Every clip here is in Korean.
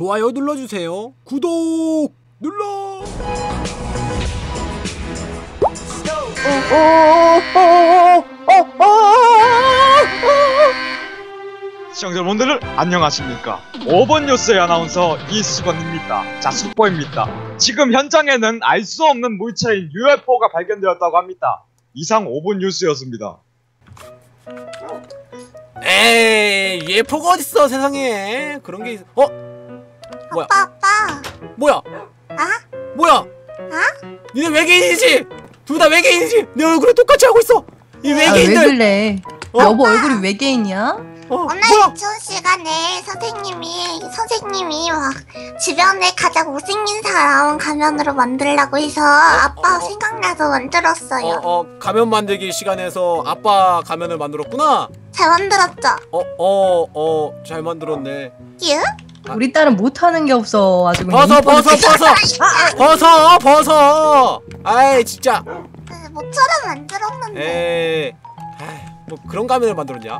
좋아요 눌러주세요. 구독 눌러. 시청자 여러분들 안녕하십니까? 5번 뉴스의 아나운서 이수건입니다. 자 속보입니다. 지금 현장에는 알 수 없는 물체인 UFO가 발견되었다고 합니다. 이상 5번 뉴스였습니다. 에이 예포가 어딨어 세상에? 그런 게 있... 어 뭐야 아빠 아빠 뭐야 아? 뭐야 아? 니네 외계인이지 둘 다 외계인이지 내 얼굴에 똑같이 하고 있어 이 아, 왜 외계인들 그래? 어? 여보 얼굴이 외계인이야? 어, 오늘 뭐야 유치원 시간에 선생님이 선생님이 막 주변에 가장 못생긴 사람 가면으로 만들라고 해서 아빠 어. 생각나서 만들었어요. 어, 어 가면 만들기 시간에서 아빠 가면을 만들었구나 잘 만들었죠? 어 어 어 잘 만들었네 유? 아. 우리 딸은 못하는 게 없어. 아주 그냥 벗어 이뻐 벗어 죽겠어. 벗어. 벗어 벗어. 아이 진짜. 그 모처럼 만들었는데. 에이 아이, 뭐 그런 가면을 만들었냐?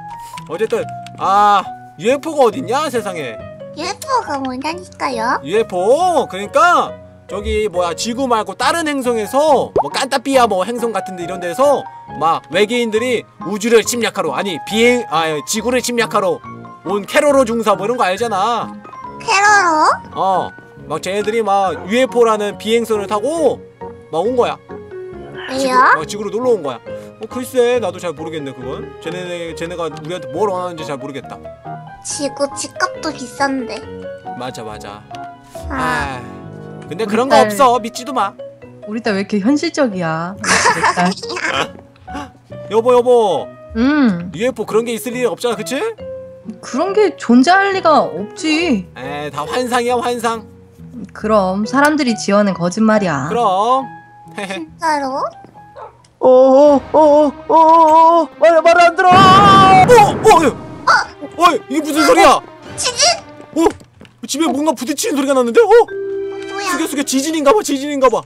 어쨌든 아 UFO가 어딨냐 세상에? UFO가 뭐냐니까요? UFO 그러니까 저기 뭐야 지구 말고 다른 행성에서 뭐 깐따삐아 뭐 행성 같은데 이런 데서 막 외계인들이 우주를 침략하러 아니 비행 아 지구를 침략하러 온 캐로로 중사 뭐 이런 거 알잖아 캐로로? 어 막 쟤네들이 막 UFO라는 비행선을 타고 막 온 거야 지구, 왜요? 어, 지구로 놀러 온 거야 어 글쎄 나도 잘 모르겠네 그건 쟤네 쟤네가 우리한테 뭘 원하는지 잘 모르겠다 지구 집값도 비싼데. 맞아 맞아 아, 아 근데 그런 거 딸- 없어 믿지도 마 우리 딸 왜 이렇게 현실적이야. 여보 여보 음 UFO 그런 게 있을 일 없잖아 그치? 그런 게 존재할 리가 없지. 에 다 환상이야 환상. 그럼 사람들이 지어낸 거짓말이야. 그럼. 진짜로? 어어어어어 말 말을 안 들어! 어 어 어 이게 무슨 소리야? 지진? 어? 집에 뭔가 부딪히는 소리가 났는데? 어? 뭐야? 숙여 숙여 지진인가 봐 지진인가 봐.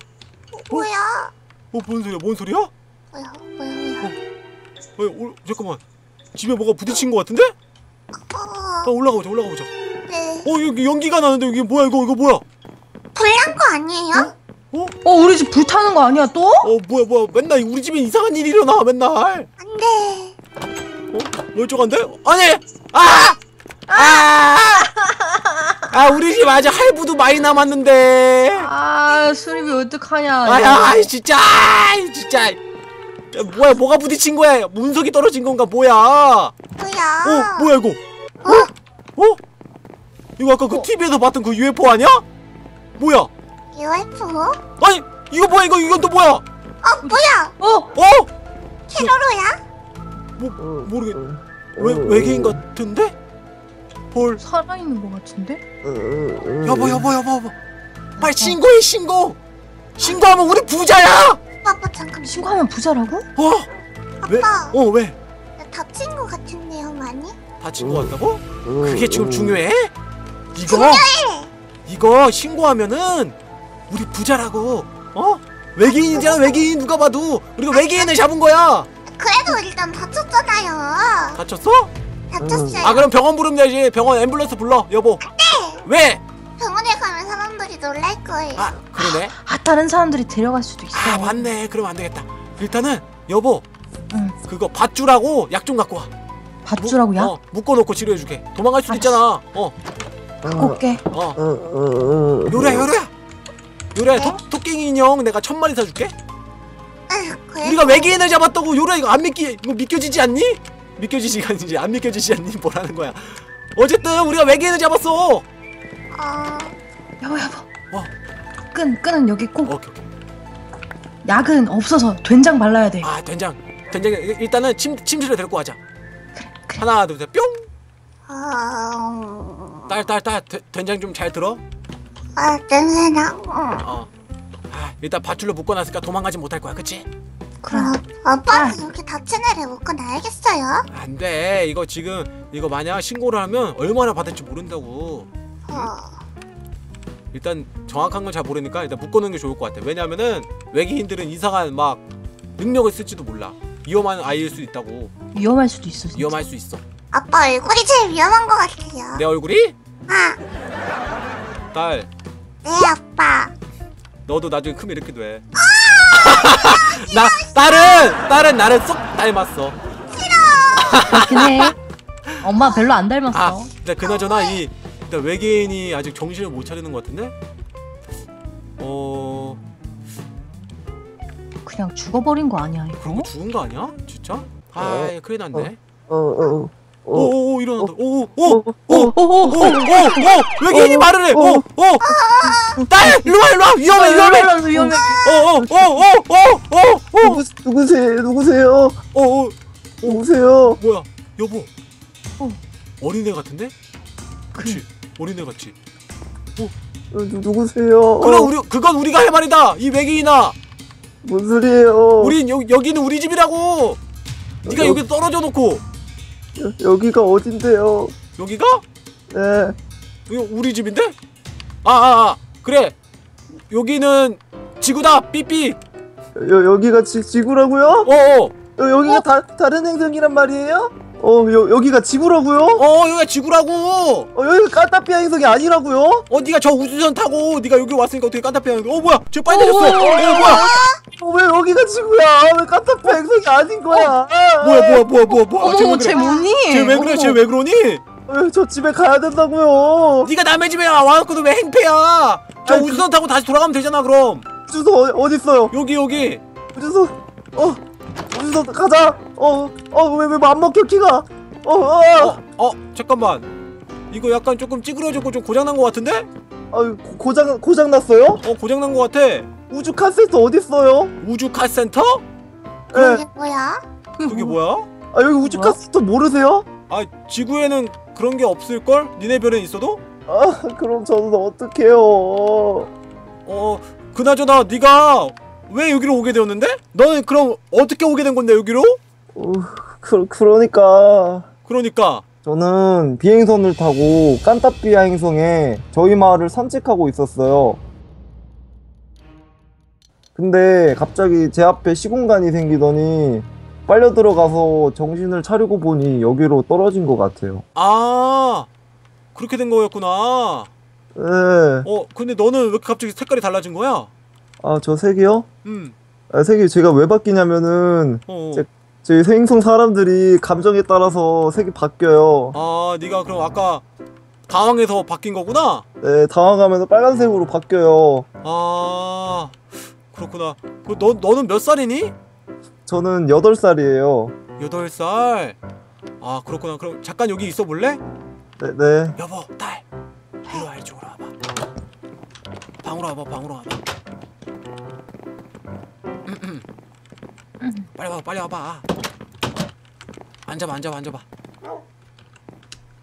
뭐야? 어 뭔 소리야? 뭔 소리야? 뭐야? 뭐야? 뭐야? 어, 어 잠깐만. 집에 뭐가 부딪힌 것 같은데? 아 어, 올라가 보자 올라가 보자 네. 어 여기 연기가 나는데 이게 뭐야 이거 이거 뭐야 불난 거 아니에요? 어? 어 우리 집 불타는 거 아니야 또? 어 뭐야 뭐야 맨날 우리 집에 이상한 일이 일어나 맨날 안 돼. 어? 멀쩡한데? 아니! 아! 아! 아 우리 집 아직 할부도 많이 남았는데 아 수리비 어떡하냐 아야 아이 진짜 아이, 진짜 야, 뭐야 뭐가 부딪힌 거야 문석이 떨어진 건가 뭐야 어 뭐야? 뭐야 이거 어? 어? 이거 아까 그 TV에서 봤던 그 UFO 아니야? 뭐야 UFO? 아니 이거 뭐야 이거 이건 또 뭐야 어, 뭐야? 어? 어? 캐로로야? 뭐 모르겠 외, 외계인 같은데? 볼 살아있는 거 같은데? 여보 여보 여보 여보 빨리 신고해 신고 신고하면 우리 부자야 아빠 잠깐 신고하면 부자라고? 어? 왜? 아빠 어 왜? 나 다친 거 같은데요 많이? 다친 거 같다고? 그게 지금 중요해? 이거 중요해! 이거 신고하면은 우리 부자라고 어? 외계인이잖아 외계인 누가 봐도 우리가 외계인을 잡은 거야 그래도 일단 다쳤잖아요 다쳤어? 다쳤어요 아 그럼 병원 부르면 되지 병원 앰뷸런스 불러 여보 왜? 놀랄 거예요. 아 그러네. 아 다른 사람들이 데려갈 수도 있어. 아 맞네. 그럼 안 되겠다. 일단은 여보. 응. 그거 밧줄하고 약 좀 갖고 와. 밧줄하고 약? 어, 묶어놓고 치료해줄게. 도망갈 수도 있잖아. 어. 갖고 올게. 어. 요래야 네? 토, 토끼 인형 내가 천 마리 사줄게. 그래도 우리가 외계인을 잡았다고 요래 이거 안 믿기 이거 믿겨지지 않니? 믿겨지지가 아니지 안 믿겨지지 않니? 뭐라는 거야. 어쨌든 우리가 외계인을 잡았어. 어... 여보 여보. 어. 끈 끈은 여기 있고 오케이 오케이. 약은 없어서 된장 발라야 돼. 아 된장. 된장 일- 일단은 침 침실에 데리고 가자. 그래. 하나 둘 셋뿅! 어... 딸딸 딸 된장 좀 잘 들어. 아 냄새나 어. 어 아, 일단 밧줄로 묶어놨으니까 도망가지 못할 거야 그치? 그럼 아빠는 이렇게 다친 애를 먹고 나야겠어요? 안 돼. 이거 지금 이거 만약 신고를 하면 얼마나 받을지 모른다고. 어... 일단 정확한 건 잘 모르니까 일단 묶어놓는 게 좋을 것 같아 왜냐면은 외계인들은 이상한 막 능력을 쓸지도 몰라 위험한 아이일 수 있다고 위험할 수도 있어 진짜. 위험할 수 있어 아빠 얼굴이 제일 위험한 것 같아요 내 얼굴이? 아 딸 네 아빠. 너도 나중에 크면 이렇게 돼. 나 딸은 딸은 나를 쏙 닮았어. 그렇긴 해. 엄마 별로 안 닮았어. 아, 근데 그나저나 이 일단 외계인이 아직 정신을 못 차리는 것 같은데. 어, 그냥 죽어버린 거 아니야 그런 거 이거? 죽은 거 아니야? 진짜? 아, 큰일 났네. 어, 어, 어. 오오오 일어난다. 오오오오오오오 어, 외계인이 말을 해. 오오 딸 일로 와 일로 와 위험해 위험해. 위험해. 오오오오오오오오 누구, 누구세요? 누구세요? 오 누구세요? 뭐야 여보. 어. 어린애 같은데? 그치 어린애 같지. 어, 누, 누구세요? 그럼 우리 그건 우리가 할 말이다 이 외계인아. 뭔 소리예요? 우린 여, 여기는 우리 집이라고. 네가 어. 여기 떨어져 놓고 여, 여기가 어딘데요? 여기가 네. 이거 우리 집인데? 아 아 아, 그래 여기는 지구다 삐삐 여, 여기가 지, 지구라고요? 어어 여, 여기가 다, 다른 행성이란 말이에요? 어, 여, 여기가 지구라고요? 어 여기가 지구라고 어, 여기가 까따삐아 행성이 아니라고요? 어 네가 저 우주선 타고 네가 여기 왔으니까 어떻게 깐타피아 어 뭐야 쟤 빨개졌어 어 뭐야 어, 왜 여기가 지구야? 왜 까따삐아 행성이 아닌 거야? 뭐야 뭐야 뭐야 뭐야 뭐야 어머 쟤 뭐니? 쟤 왜 그래 쟤 왜 그러니 어, 저 집에 가야 된다고요. 네가 남의 집에 와갖고도 왜 행패야 저 아이, 그- 우주선 타고 다시 돌아가면 되잖아 그럼 우주선 어디, 어디 있어요? 여기 여기 우주선 어 우주선 가자 어 어 왜 왜 안 먹혀 키가 어어 어, 어 잠깐만 이거 약간 조금 찌그러졌고 좀 고장난 것 같은데? 아 고장 고장 났어요? 어 고장난 것 같아 우주 카센터 어디 있어요? 우주 카센터? 예. 이게 뭐야? 그게 뭐야? 아 여기 우주 뭐야? 카센터 모르세요? 아 지구에는 그런 게 없을걸? 니네 별엔 있어도? 아 그럼 저는 어떡해요? 어 그나저나 네가 왜 여기로 오게 되었는데? 너는 그럼 어떻게 오게 된 건데 여기로? 어, 그 그러니까 그러니까 저는 비행선을 타고 깐따삐아 행성에 저희 마을을 산책하고 있었어요. 근데 갑자기 제 앞에 시공간이 생기더니 빨려 들어가서 정신을 차리고 보니 여기로 떨어진 것 같아요. 아 그렇게 된 거였구나 네. 어 근데 너는 왜 이렇게 갑자기 색깔이 달라진 거야? 아, 저 색이요? 음 아, 색이 제가 왜 바뀌냐면은 어. 제- 저희 행성 사람들이 감정에 따라서 색이 바뀌어요. 아 네가 그럼 아까 당황해서 바뀐 거구나? 네, 당황하면서 빨간색으로 바뀌어요. 아 그렇구나 그 너, 너는 몇 살이니? 저는 8살이에요. 여덟 살. 아 그렇구나. 그럼 잠깐 여기 있어 볼래? 네, 네. 여보, 딸. 이리 와 이쪽으로 와봐. 방으로 와봐. 방으로 와봐. 빨리 와, 빨리 와봐. 앉아봐, 앉아봐, 앉아봐.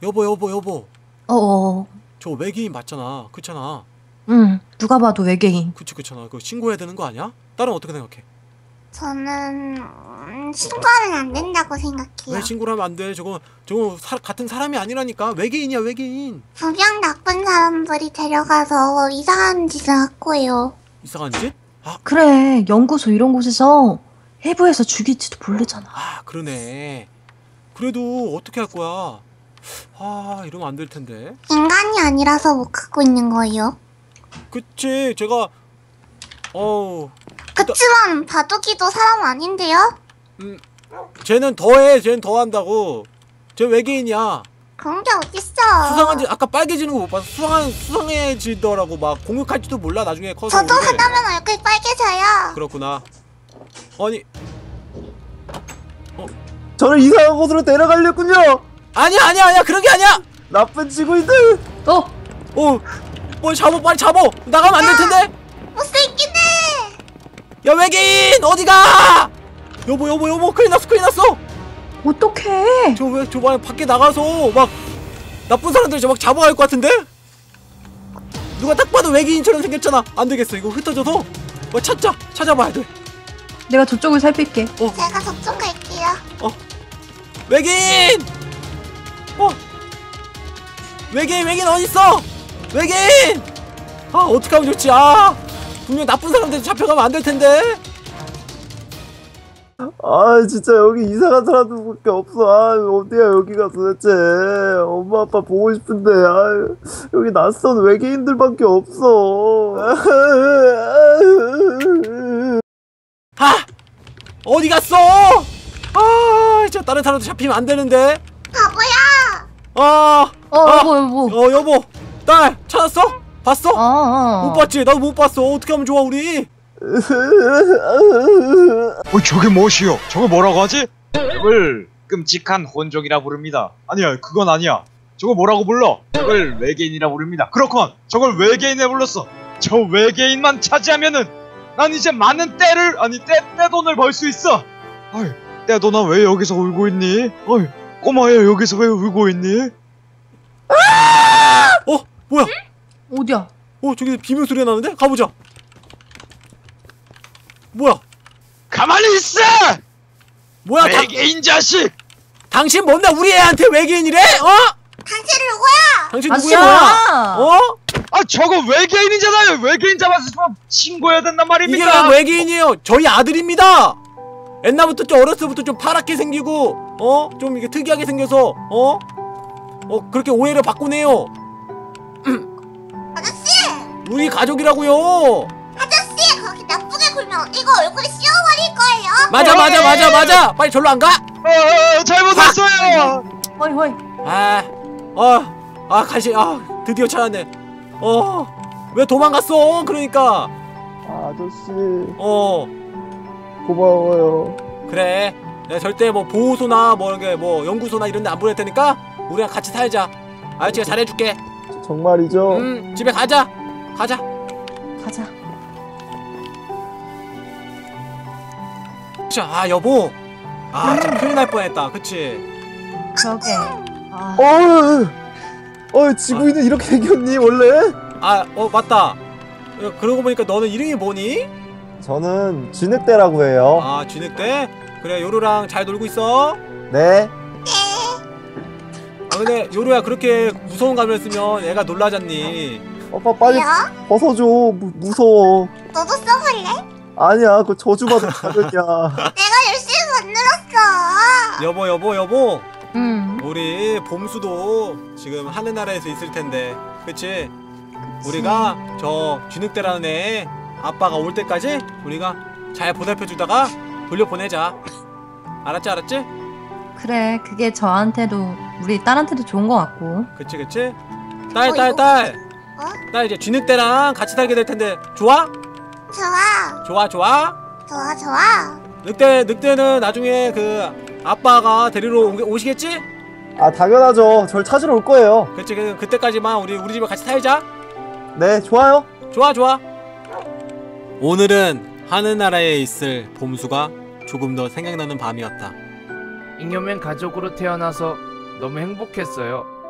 여보, 여보, 여보. 어어. 저 외계인 맞잖아. 그렇잖아. 응. 누가 봐도 외계인. 그치, 그렇잖아. 그거 신고해야 되는 거 아니야? 딸은 어떻게 생각해? 저는 음, 신고하면 안 된다고 생각해요. 왜 신고를 하면 안 돼? 저거, 저거 사, 같은 사람이 아니라니까. 외계인이야, 외계인. 분명 나쁜 사람들이 데려가서 이상한 짓을 할 거예요. 이상한 짓? 그래 연구소 이런 곳에서 해부해서 죽일지도 모르잖아. 아 그러네 그래도 어떻게 할 거야 아 이러면 안 될 텐데 인간이 아니라서 못 갖고 있는 거예요. 그치 제가 어우 그치만 바둑이도 사람 아닌데요? 쟤는 더해 쟤는 더한다고 쟤 외계인이야 그런 게 어딨어. 수상한 짓 아까 빨개지는 거 못 봤어 수상한 수상해지더라고 막 공격할지도 몰라 나중에 커서 저도. 하다면 얼굴 빨개져요. 그렇구나 아니 저를 이상한 곳으로 데려가려군요. 아니야 아니야 아니야 그런 게 아니야 나쁜 지구인들. 어? 어뭐 잡어 빨리 잡어 나가면 안 될 텐데 못생기네. 야 외계인 어디가 여보 여보 여보 큰일 났어 큰일 났어 어떡해? 저왜저막 밖에 나가서 막 나쁜 사람들 저막 잡아갈 것 같은데? 누가 딱 봐도 외계인처럼 생겼잖아. 안 되겠어. 이거 흩어져서 뭐 찾자. 찾아봐야 돼. 내가 저쪽을 살필게. 제가 저쪽 갈게요. 외계인! 어? 외계인 외계인 어디 있어? 외계인! 아 어떻게 하면 좋지? 아 분명 나쁜 사람들 잡혀가면 안 될 텐데. 아 진짜 여기 이사간 사람들밖에 없어 아 어디야 여기가 도대체 엄마 아빠 보고 싶은데 아 여기 낯선 외계인들밖에 없어 아 어디 갔어? 아 진짜 다른 사람도 잡히면 안 되는데. 바보야. 아, 어 아. 여보 여보. 어 여보, 딸 찾았어? 봤어? 어, 어. 못 봤지? 나도 못 봤어. 어떻게 하면 좋아 우리? 어, 저게 무엇이요? 저거 뭐라고 하지? 저걸 끔찍한 혼종이라 부릅니다. 아니야, 그건 아니야. 저거 뭐라고 불러? 저걸 외계인이라 부릅니다. 그렇군. 저걸 외계인에 불렀어. 저 외계인만 차지하면은 난 이제 많은 때를 아니 때 떼돈을 벌 수 있어. 어이, 떼돈아 왜 여기서 울고 있니? 어이, 꼬마야 여기서 왜 울고 있니? 어 뭐야? 어디야? 어 저기 비명 소리가 나는데? 가보자. 뭐야? 가만히 있어! 뭐야? 다, 외계인 자식! 당신 뭔데 우리 애한테 외계인이래? 어? 당신 누구야? 당신 누구야? 뭐야? 어? 아 저거 외계인이잖아요. 외계인 잡아서 좀 신고해야 된단 이게 말입니다. 왜 외계인이에요? 저희 아들입니다. 옛날부터 좀 어렸을 때부터 좀 파랗게 생기고 어? 좀 이게 특이하게 생겨서 어? 어 그렇게 오해를 받고 내요. 아저씨. 우리 가족이라고요. 아저씨 거기 나쁘게 굴면 이거 얼굴에 씌워버릴 거예요. 맞아 맞아 맞아 맞아. 빨리 절로 안 가? 어, 잘못했어요. 허이 허이. 아, 어, 아 가시, 아 드디어 찾았네. 어, 왜 도망갔어? 그러니까, 아저씨 어, 고마워요 그래. 내가 절대 뭐 보호소나 뭐 이렇게 뭐 연구소나 이런 데 안 보낼 테니까 우리랑 같이 살자. 아저씨가 잘해줄게. 정말이죠? 음, 집에 가자. 가자. 가자. 자, 아 여보. 아, 진짜 큰일 날 뻔했다. 그치? 아, 어, 어 지구인은 이렇게 생겼니 원래? 아, 어 맞다. 어, 그러고 보니까 너는 이름이 뭐니? 저는 진흙대라고 해요 아, 쥐늑대. 그래, 요루랑 잘 놀고 있어. 네 아 근데 요루야 그렇게 무서운 가면 쓰면 애가 놀라잖니 오빠 빨리 뭐야? 벗어줘 무, 무서워 너도 써볼래? 아니야 그 저주받은 가면이야 내가 열심히 만들었어. 여보 여보 여보 음. 우리 봄수도 지금 하늘나라에서 있을 텐데 그치? 우리가 저 쥐늑대라는 애 아빠가 올 때까지 우리가 잘 보살펴 주다가 돌려보내자 알았지 알았지? 그래 그게 저한테도 우리 딸한테도 좋은 것 같고. 그치 그치? 딸 어, 딸 이거- 딸 어? 딸 이제 쥐늑대랑 같이 살게 될 텐데 좋아? 좋아. 좋아 좋아? 좋아 좋아. 늑대 늑대는 나중에 그 아빠가 데리러 오, 오시겠지? 아 당연하죠 절 찾으러 올 거예요 그치 그, 그때까지만 우리 우리 집에 같이 살자 네 좋아요 좋아 좋아 오늘은 하늘나라에 있을 봄수가 조금 더 생각나는 밤이었다 잉여맨 가족으로 태어나서 너무 행복했어요.